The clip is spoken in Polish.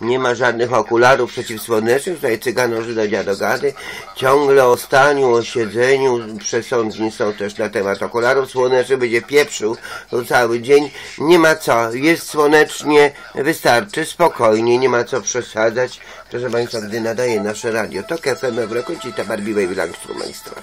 Nie ma żadnych okularów przeciwsłonecznych, tutaj cyganorzy do dziadogady. Ciągle o staniu, o siedzeniu, przesądni są też na temat okularów słonecznych, będzie pieprzył to cały dzień. Nie ma co, jest słonecznie, wystarczy, spokojnie, nie ma co przesadzać. Proszę Państwa, gdy nadaje nasze radio, to FM w Rakocita Barbiwej w Langstrumeństwa.